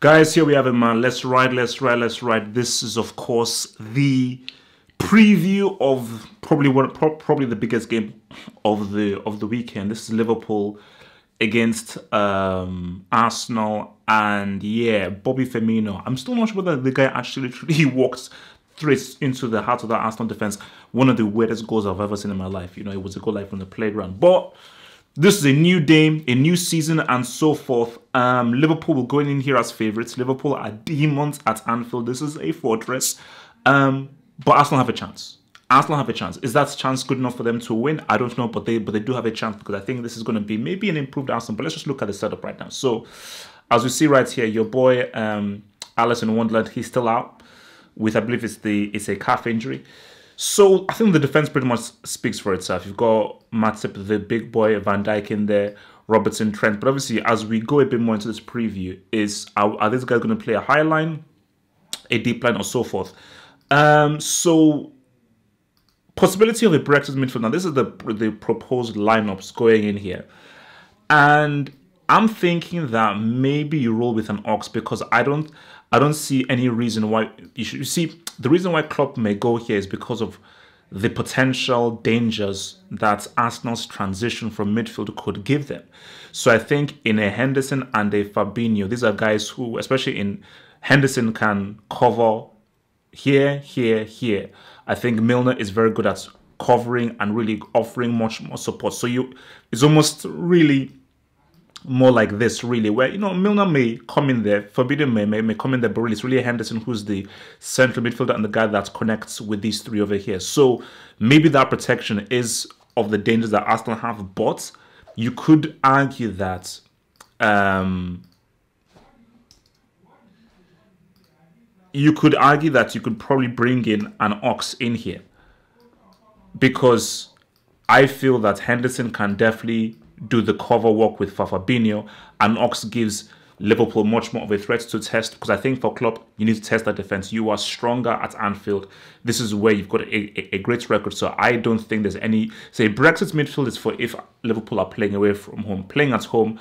Guys, here we have it, man. Let's ride, let's ride, let's ride. This is, of course, the preview of probably one, probably the biggest game of the of the weekend. This is Liverpool against um, Arsenal, and yeah, Bobby Firmino. I'm still not sure whether the guy actually literally walked straight into the heart of that Arsenal defense. One of the weirdest goals I've ever seen in my life. You know, it was a goal like from the playground, but this is a new day, a new season, and so forth. Um, Liverpool will go in here as favourites. Liverpool are demons at Anfield. This is a fortress. Um, but Arsenal have a chance. Arsenal have a chance. Is that chance good enough for them to win? I don't know, but they but they do have a chance because I think this is going to be maybe an improved Arsenal. But let's just look at the setup right now. So, as we see right here, your boy um, Alisson he's still out with I believe it's the it's a calf injury. So I think the defense pretty much speaks for itself. You've got Matip, the big boy, Van Dijk in there, Robertson, Trent. But obviously, as we go a bit more into this preview, is are, are these guys going to play a high line, a deep line, or so forth? Um, so possibility of a Brexit midfield. Now, this is the the proposed lineups going in here, and I'm thinking that maybe you roll with an Ox because I don't I don't see any reason why you should you see the reason why Klopp may go here is because of the potential dangers that Arsenal's transition from midfield could give them. So I think in a Henderson and a Fabinho, these are guys who, especially in Henderson, can cover here, here, here. I think Milner is very good at covering and really offering much more support. So you, it's almost really more like this, really, where, you know, Milner may come in there, Fabinho may, may, may come in there, but really it's really Henderson who's the central midfielder and the guy that connects with these three over here. So maybe that protection is of the dangers that Arsenal have, but you could argue that um, you could argue that you could probably bring in an Ox in here because I feel that Henderson can definitely do the cover work with Fabinho, and Ox gives Liverpool much more of a threat to test because I think for Klopp, you need to test that defense. You are stronger at Anfield. This is where you've got a, a, a, great record. So I don't think there's any say Brexit midfield is for if Liverpool are playing away from home. Playing at home,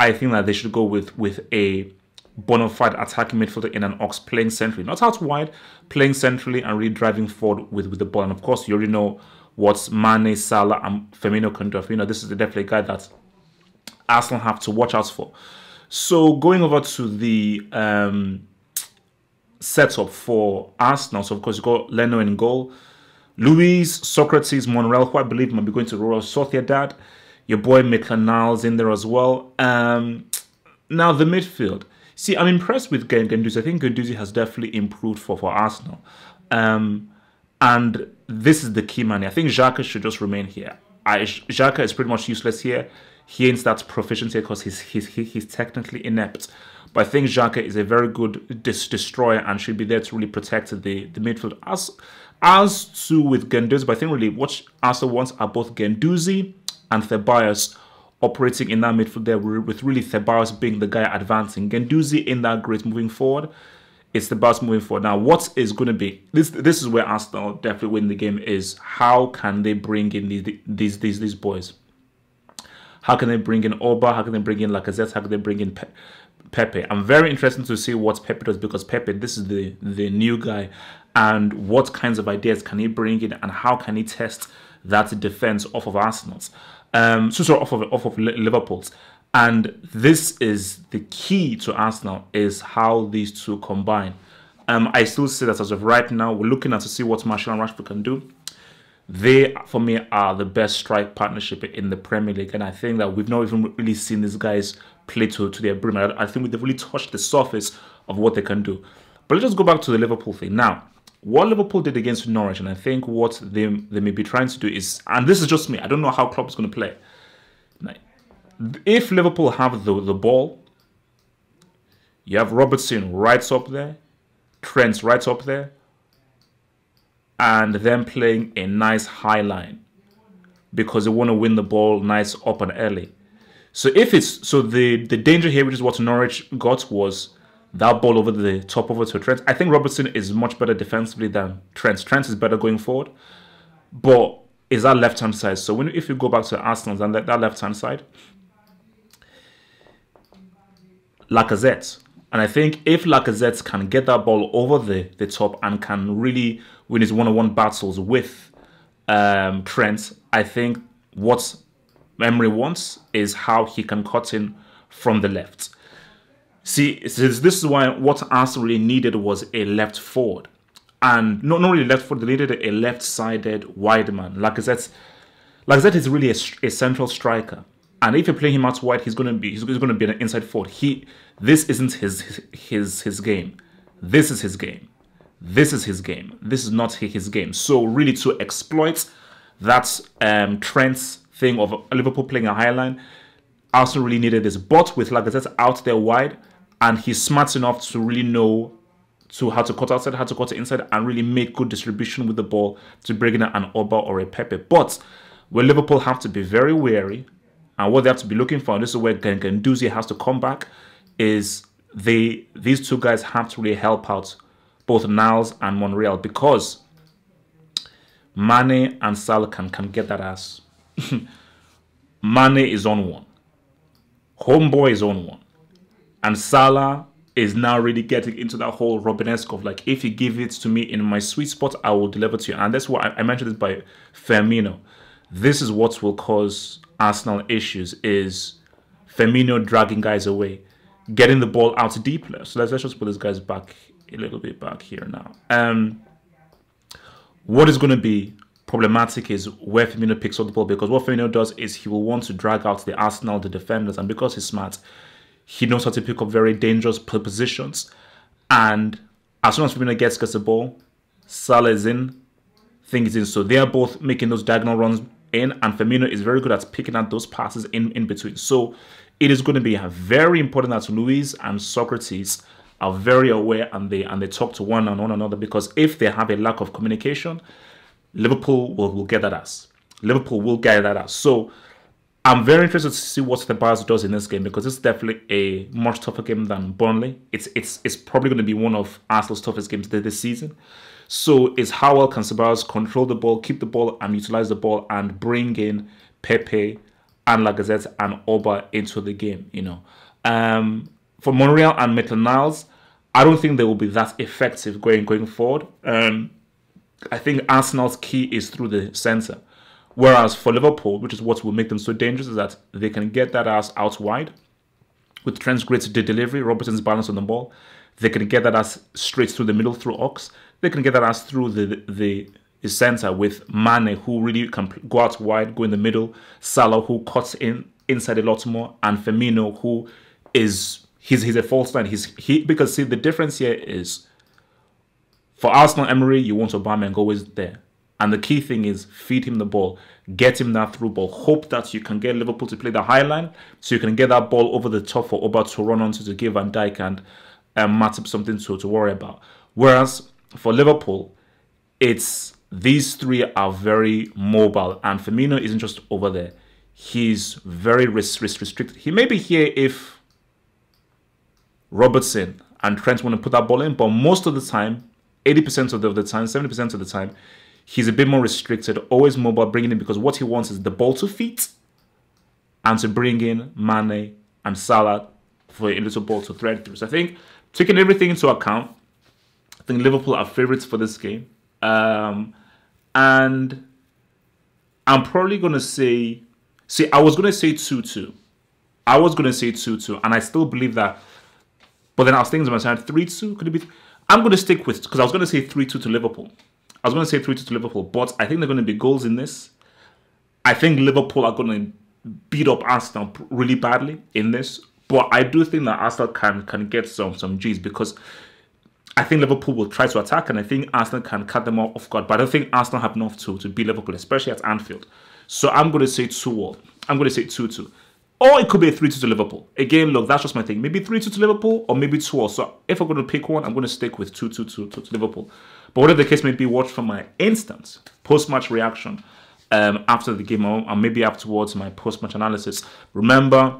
I think that they should go with with a bona fide attacking midfielder in an Ox playing centrally, not out wide, playing centrally and really driving forward with, with the ball. And of course, you already know what Mane, Salah, and Firmino can do. You know, this is definitely a guy that Arsenal have to watch out for. So going over to the um, setup for Arsenal, so of course you got Leno in goal, Luiz, Sokratis, Monreal, who I believe might be going to Real Sociedad. Your boy Maitland-Niles in there as well. Um, now the midfield. See, I'm impressed with Guendouzi. I think Guendouzi has definitely improved for, for Arsenal. Um, and this is the key money. I think Xhaka should just remain here. I, Xhaka is pretty much useless here. He ain't that proficient here because he's, he's, he's technically inept. But I think Xhaka is a very good dis destroyer and should be there to really protect the, the midfield. As as to with Guendouzi, but I think really what Arsenal wants are both Guendouzi and Ceballos operating in that midfield there with really Ceballos being the guy advancing. Guendouzi in that great moving forward it's the bus moving forward. Now, what is going to be this? This is where Arsenal definitely win the game. Is how can they bring in these these these these boys? How can they bring in Auba? How can they bring in Lacazette? How can they bring in Pe Pepe? I'm very interested to see what Pepe does because Pepe, this is the the new guy, and what kinds of ideas can he bring in, and how can he test that defense off of Arsenal's, um, so sorry, off of off of Liverpool's. And this is the key to Arsenal is how these two combine. Um, I still say that as of right now, we're looking at to see what Martial and Rashford can do. They, for me, are the best strike partnership in the Premier League, and I think that we've not even really seen these guys play to, to their brim. I, I think they've really touched the surface of what they can do. But let's just go back to the Liverpool thing. Now, what Liverpool did against Norwich, and I think what they, they may be trying to do is, and this is just me, I don't know how Klopp is going to play if Liverpool have the, the ball, you have Robertson right up there, Trent right up there, and them playing a nice high line because they want to win the ball nice up and early. So if it's so the the danger here, which is what Norwich got, was that ball over the top over to Trent. I think Robertson is much better defensively than Trent. Trent is better going forward, but is that left hand side? So when if you go back to Arsenal and that, that left hand side, Lacazette And I think if Lacazette can get that ball over the, the top and can really win his one-on-one battles with um, Trent, I think what Emery wants is how he can cut in from the left. See, this is why what Arsenal really needed was a left forward. And not, not really left forward, they needed a left-sided wide man. Lacazette, Lacazette is really a, a central striker. And if you play him out wide, he's going to be he's to be an inside forward. He this isn't his his his game. This is his game. This is his game. This is not his game. So really to exploit that um, Trent's thing of Liverpool playing a high line, Arsenal really needed this. But with Lacazette out there wide, and he's smart enough to really know to how to cut outside, how to cut inside, and really make good distribution with the ball to bring in an Auba or a Pepe. But where Liverpool have to be very wary and what they have to be looking for, and this is where Guendouzi has to come back, is they these two guys have to really help out both Niles and Monreal because Mane and Salah can, can get that ass. Mane is on one. Homeboy is on one. And Salah is now really getting into that whole Robbenesque of like, if you give it to me in my sweet spot, I will deliver to you. And that's why I, I mentioned this by Firmino. This is what will cause Arsenal issues is Firmino dragging guys away, getting the ball out deeper. So let's, let's just put these guys back a little bit back here now. Um, what is going to be problematic is where Firmino picks up the ball because what Firmino does is he will want to drag out the Arsenal, the defenders, and because he's smart, he knows how to pick up very dangerous positions. And as soon as Firmino gets, gets the ball, Salah is in, thing is in. So they are both making those diagonal runs in, and Firmino is very good at picking out those passes in, in between. So it is going to be very important that Luiz and Sokratis are very aware and they and they talk to one and one another because if they have a lack of communication, Liverpool will, will get that ass. Liverpool will get that ass. So I'm very interested to see what the Bayern does in this game because it's definitely a much tougher game than Burnley. It's it's it's probably going to be one of Arsenal's toughest games this season. So it's how well can Ceballos control the ball, keep the ball, and utilize the ball, and bring in Pepe and Lacazette and Auba into the game. You know, um, for Monreal and Maitland Niles, I don't think they will be that effective going going forward. Um, I think Arsenal's key is through the centre. Whereas for Liverpool, which is what will make them so dangerous, is that they can get that ass out wide with Trent's great delivery, Robertson's balance on the ball. They can get that ass straight through the middle through Ox. They can get that ass through the the, centre with Mane, who really can go out wide, go in the middle. Salah, who cuts in inside a lot more, and Firmino, who is he's he's a false nine. He's he because see the difference here is for Arsenal Emery, you want Aubameyang always there. And the key thing is feed him the ball, get him that through ball. Hope that you can get Liverpool to play the high line so you can get that ball over the top for Auba to run onto to give Van Dijk and um, Matip something to, to worry about. Whereas for Liverpool, it's these three are very mobile and Firmino isn't just over there. He's very risk-restricted. He may be here if Robertson and Trent want to put that ball in, but most of the time, 80% of the, of the time, 70% of the time, he's a bit more restricted, always mobile, bringing in because what he wants is the ball to feet and to bring in Mane and Salah for a little ball to thread through. So I think taking everything into account, I think Liverpool are favourites for this game. Um, and I'm probably going to say, see, I was going to say 2 2. I was going to say 2 2. And I still believe that but then I was thinking to myself, 3 2? Could it be? I'm going to stick with, because I was going to say 3 2 to Liverpool. I was going to say 3 2 to Liverpool, but I think there are going to be goals in this. I think Liverpool are going to beat up Arsenal really badly in this. But I do think that Arsenal can can get some some G's because I think Liverpool will try to attack and I think Arsenal can cut them off guard. But I don't think Arsenal have enough to, to beat Liverpool, especially at Anfield. So I'm going to say 2 all. I'm going to say 2 2. Or it could be a 3 2 to Liverpool. Again, look, that's just my thing. Maybe 3 2 to Liverpool or maybe 2 So if I'm going to pick one, I'm going to stick with 2 2 to, to, to Liverpool. But whatever the case may be, watch for my instant post match reaction um, after the game and maybe afterwards my post match analysis. Remember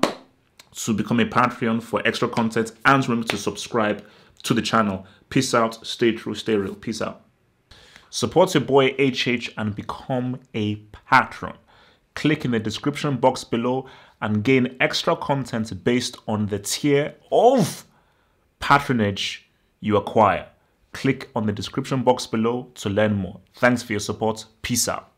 to become a Patreon for extra content and remember to subscribe to the channel. Peace out, stay true, stay real. Peace out. Support your boy HH and become a patron. Click in the description box below and gain extra content based on the tier of patronage you acquire. Click on the description box below to learn more. Thanks for your support. Peace out.